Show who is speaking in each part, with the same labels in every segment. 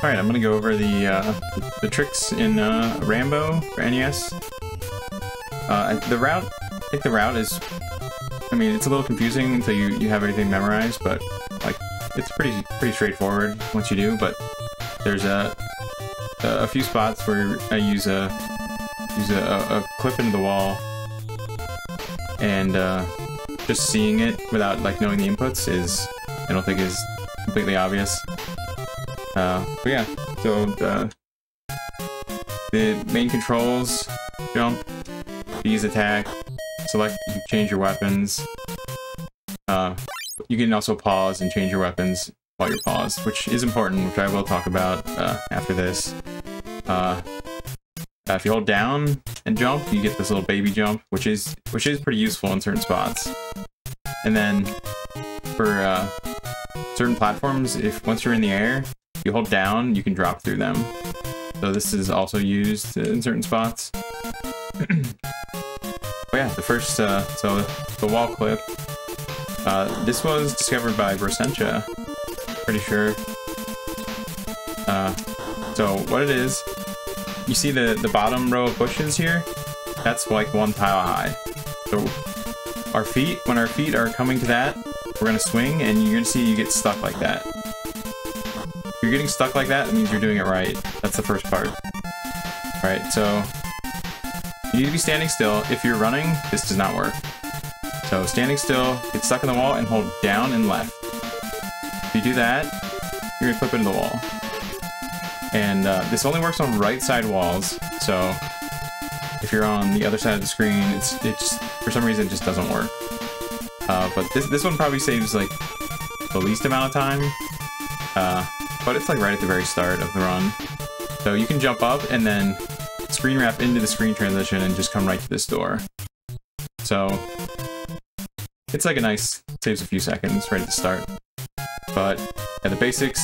Speaker 1: Alright, I'm gonna go over the uh, the tricks in uh, Rambo for NES. Uh, the route, I think the route is, I mean, it's a little confusing until you, you have everything memorized, but like, it's pretty pretty straightforward once you do, but there's a, a few spots where I use a, use a, a clip into the wall, and uh, just seeing it without like knowing the inputs is, I don't think is completely obvious. Uh, but yeah, so the, the main controls, jump, B's attack, select, change your weapons. Uh, you can also pause and change your weapons while you're paused, which is important, which I will talk about uh, after this. Uh, if you hold down and jump, you get this little baby jump, which is which is pretty useful in certain spots. And then for uh, certain platforms, if once you're in the air, you hold down, you can drop through them. So this is also used in certain spots. oh yeah, the first, uh, so the wall clip. Uh, this was discovered by Brossentia, pretty sure. Uh, so what it is, you see the, the bottom row of bushes here? That's like one tile high. So our feet, when our feet are coming to that, we're gonna swing and you're gonna see you get stuck like that you're getting stuck like that, it means you're doing it right. That's the first part. Alright, so you need to be standing still. If you're running, this does not work. So standing still, get stuck in the wall, and hold down and left. If you do that, you're gonna clip into the wall. And uh, this only works on right side walls, so if you're on the other side of the screen, it's it's for some reason it just doesn't work. Uh, but this this one probably saves like the least amount of time. Uh, but it's like right at the very start of the run. So you can jump up and then screen wrap into the screen transition and just come right to this door. So it's like a nice, saves a few seconds right at the start. But yeah, the basics,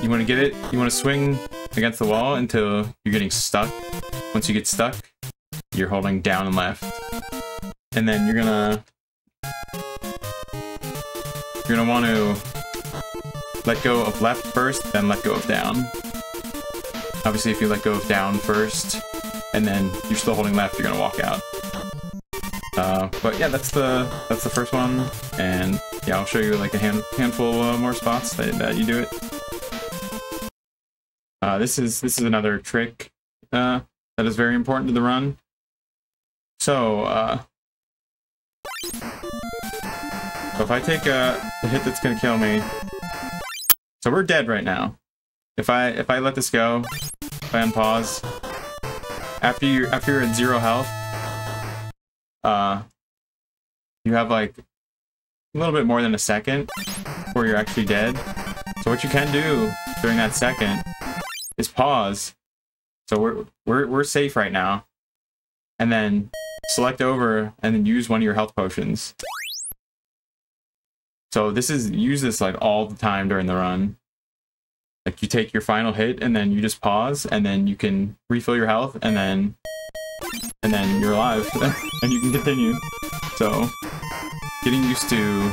Speaker 1: you want to get it, you want to swing against the wall until you're getting stuck. Once you get stuck, you're holding down and left. And then you're gonna, you're gonna want to let go of left first, then let go of down. Obviously, if you let go of down first, and then you're still holding left, you're gonna walk out. Uh, but yeah, that's the that's the first one, and yeah, I'll show you like a hand, handful uh, more spots that, that you do it. Uh, this is this is another trick uh, that is very important to the run. So, uh, so if I take a, a hit that's gonna kill me, so we're dead right now. If I if I let this go, if I unpause, after you after you're at zero health, uh, you have like a little bit more than a second before you're actually dead. So what you can do during that second is pause. So we're we're we're safe right now, and then select over and then use one of your health potions. So this is use this like all the time during the run. Like you take your final hit and then you just pause and then you can refill your health and then and then you're alive and you can continue. So getting used to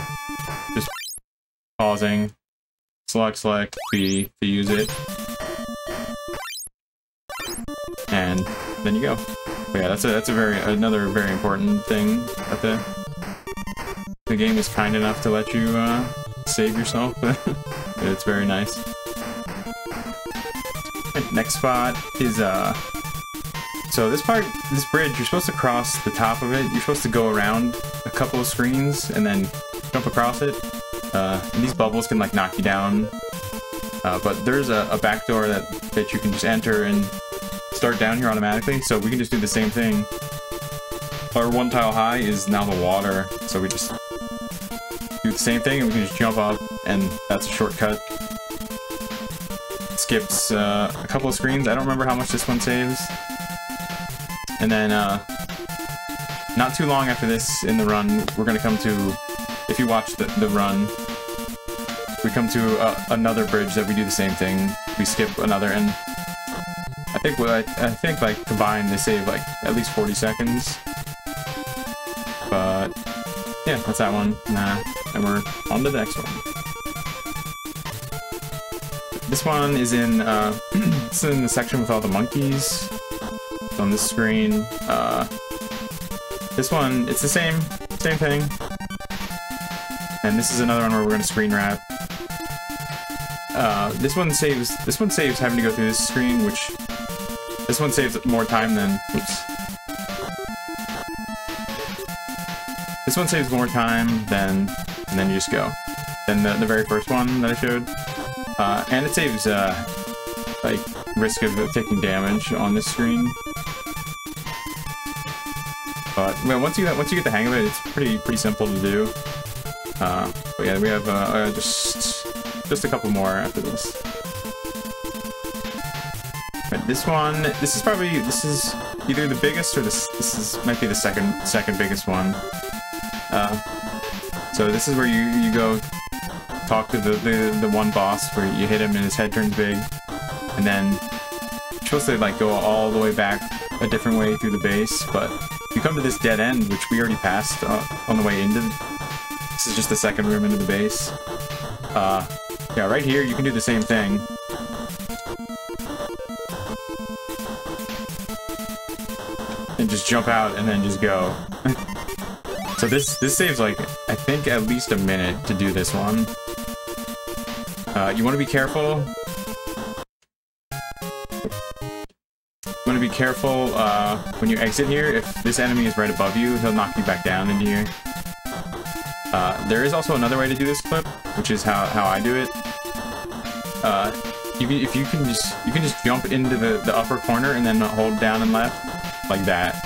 Speaker 1: just pausing, select select B to use it. And then you go. But yeah, that's a that's a very another very important thing that the the game is kind enough to let you uh, save yourself. it's very nice. Next spot is, uh... So this part, this bridge, you're supposed to cross the top of it. You're supposed to go around a couple of screens and then jump across it. Uh, these bubbles can, like, knock you down. Uh, but there's a, a back door that, that you can just enter and start down here automatically. So we can just do the same thing. Our one tile high is now the water. So we just do the same thing and we can just jump up and that's a shortcut. Skips uh, a couple of screens. I don't remember how much this one saves. And then uh, not too long after this in the run, we're going to come to, if you watch the, the run, we come to uh, another bridge that we do the same thing. We skip another and I think I, I think like combined they save like at least 40 seconds. But yeah, that's that one. Nah. And we're on to the next one. this one is in, uh, it's in the section with all the monkeys. It's on this screen. Uh, this one, it's the same, same thing. And this is another one where we're gonna screen wrap. Uh, this one saves, this one saves having to go through this screen, which, this one saves more time than, oops. This one saves more time than, and then you just go. Than the, the very first one that I showed. Uh, and it saves, uh, like, risk of taking damage on this screen. But well, once you once you get the hang of it, it's pretty pretty simple to do. Uh, but yeah, we have uh, uh, just just a couple more after this. But this one, this is probably this is either the biggest or this this is might be the second second biggest one. Uh, so this is where you you go talk to the, the, the one boss where you hit him and his head turns big, and then you're supposed to like go all the way back a different way through the base, but you come to this dead end, which we already passed uh, on the way into. This is just the second room into the base. Uh, yeah, right here you can do the same thing. And just jump out and then just go. so this this saves like I think at least a minute to do this one. Uh, you want to be careful. You want to be careful uh, when you exit here. If this enemy is right above you, he'll knock you back down into here. Uh, there is also another way to do this clip, which is how, how I do it. Uh, you can, if you can just you can just jump into the, the upper corner and then hold down and left like that,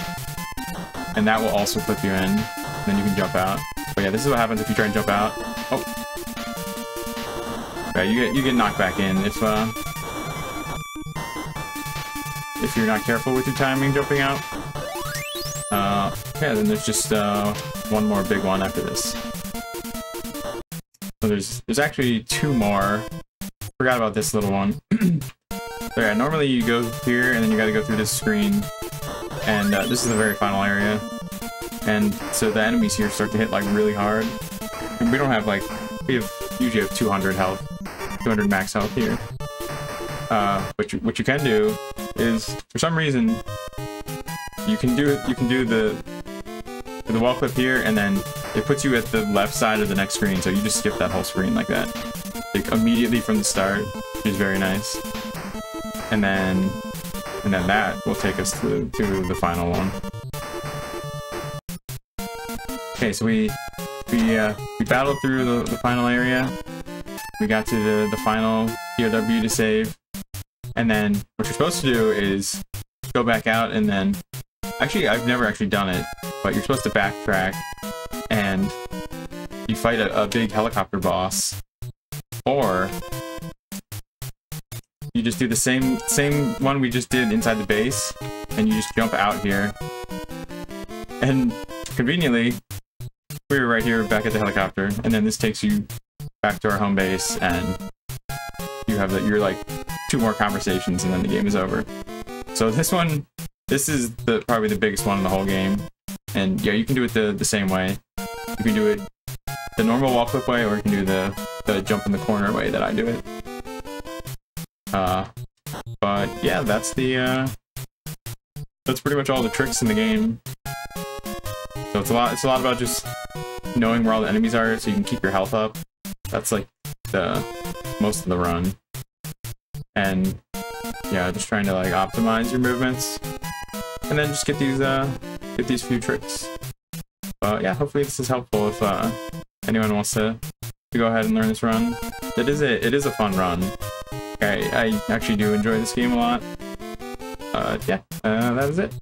Speaker 1: and that will also clip you in. Then you can jump out. But yeah, this is what happens if you try and jump out. Oh, yeah, you get you get knocked back in if uh if you're not careful with your timing jumping out. Uh, yeah, then there's just uh one more big one after this. So there's there's actually two more. Forgot about this little one. so yeah, normally you go here and then you got to go through this screen, and uh, this is the very final area. And so the enemies here start to hit like really hard. And we don't have like we have usually have 200 health 200 max health here. Uh, you, what you can do is, for some reason, you can do it. You can do the the wall clip here, and then it puts you at the left side of the next screen. So you just skip that whole screen like that, like immediately from the start, which is very nice. And then and then that will take us to to the final one. Okay, so we we uh, we battled through the, the final area. We got to the, the final POW to save. And then what you're supposed to do is go back out and then... Actually, I've never actually done it, but you're supposed to backtrack and you fight a, a big helicopter boss. Or you just do the same same one we just did inside the base, and you just jump out here. And conveniently, we were right here back at the helicopter, and then this takes you back to our home base, and you have that. You're like two more conversations, and then the game is over. So this one, this is the probably the biggest one in the whole game, and yeah, you can do it the the same way. You can do it the normal wall clip way, or you can do the the jump in the corner way that I do it. Uh, but yeah, that's the uh, that's pretty much all the tricks in the game. So it's a lot. It's a lot about just knowing where all the enemies are, so you can keep your health up. That's like the most of the run. And yeah, just trying to like optimize your movements. And then just get these uh get these few tricks. But yeah, hopefully this is helpful if uh anyone wants to, to go ahead and learn this run. It is a it is a fun run. I I actually do enjoy this game a lot. Uh yeah, uh, that is it.